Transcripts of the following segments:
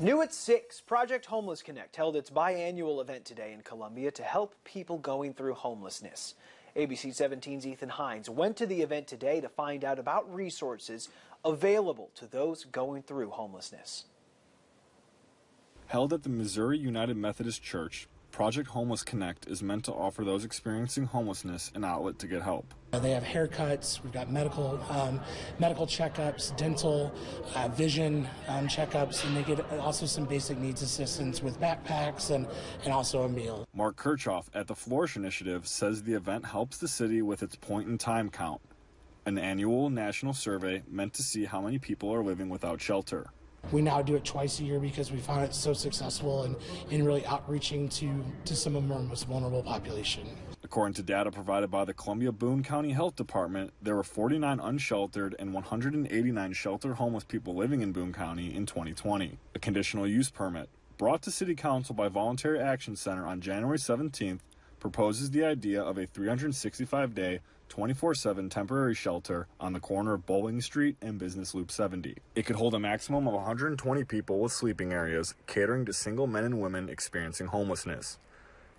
New at 6, Project Homeless Connect held its biannual event today in Columbia to help people going through homelessness. ABC 17's Ethan Hines went to the event today to find out about resources available to those going through homelessness. Held at the Missouri United Methodist Church, Project Homeless Connect is meant to offer those experiencing homelessness an outlet to get help. Uh, they have haircuts. We've got medical um, medical checkups, dental, uh, vision um, checkups, and they get also some basic needs assistance with backpacks and, and also a meal. Mark Kirchhoff at the Flourish Initiative says the event helps the city with its point in time count, an annual national survey meant to see how many people are living without shelter. We now do it twice a year because we found it so successful in, in really outreaching to, to some of our most vulnerable population. According to data provided by the Columbia Boone County Health Department, there were 49 unsheltered and 189 sheltered homeless people living in Boone County in 2020. A conditional use permit, brought to City Council by Voluntary Action Center on January 17th, proposes the idea of a 365 day 24 7 temporary shelter on the corner of Bowling Street and Business Loop 70. It could hold a maximum of 120 people with sleeping areas, catering to single men and women experiencing homelessness.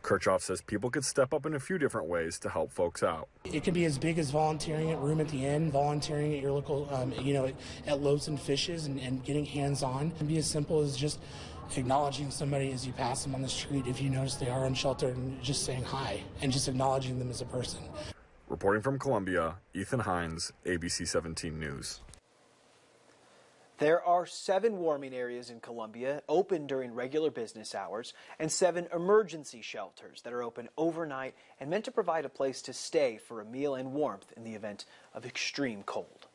Kirchhoff says people could step up in a few different ways to help folks out. It can be as big as volunteering at Room at the Inn, volunteering at your local, um, you know, at, at Loaves and Fishes and, and getting hands on. It can be as simple as just acknowledging somebody as you pass them on the street if you notice they are unsheltered and just saying hi and just acknowledging them as a person. Reporting from Columbia, Ethan Hines, ABC 17 News. There are seven warming areas in Columbia open during regular business hours and seven emergency shelters that are open overnight and meant to provide a place to stay for a meal and warmth in the event of extreme cold.